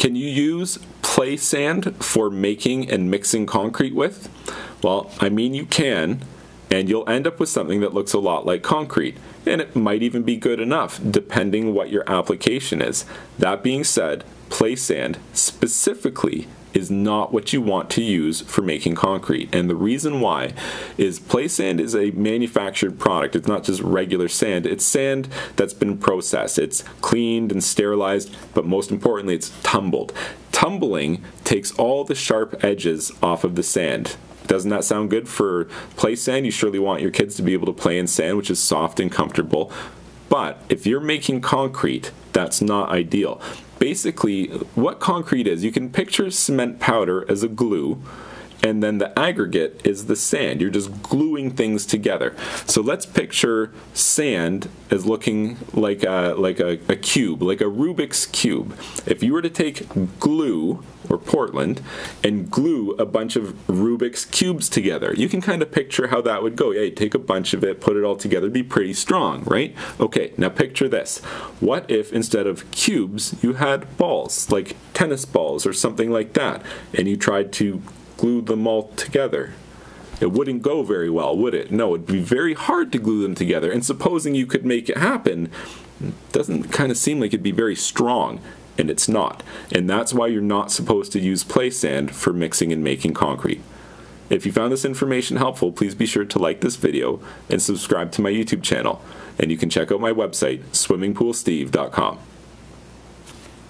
Can you use play sand for making and mixing concrete with? Well, I mean you can, and you'll end up with something that looks a lot like concrete. And it might even be good enough, depending what your application is. That being said, play sand specifically is not what you want to use for making concrete. And the reason why is play sand is a manufactured product. It's not just regular sand. It's sand that's been processed. It's cleaned and sterilized, but most importantly, it's tumbled. Tumbling takes all the sharp edges off of the sand. Doesn't that sound good for play sand? You surely want your kids to be able to play in sand, which is soft and comfortable. But if you're making concrete, that's not ideal basically what concrete is, you can picture cement powder as a glue and then the aggregate is the sand. You're just gluing things together. So let's picture sand as looking like a, like a, a, cube, like a Rubik's cube. If you were to take glue or Portland and glue a bunch of Rubik's cubes together. You can kind of picture how that would go. Hey, take a bunch of it, put it all together, be pretty strong, right? Okay, now picture this. What if instead of cubes, you had balls, like tennis balls or something like that, and you tried to glue them all together? It wouldn't go very well, would it? No, it'd be very hard to glue them together. And supposing you could make it happen, doesn't kind of seem like it'd be very strong and it's not. And that's why you're not supposed to use play sand for mixing and making concrete. If you found this information helpful, please be sure to like this video and subscribe to my YouTube channel. And you can check out my website, swimmingpoolsteve.com.